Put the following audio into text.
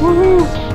Woohoo!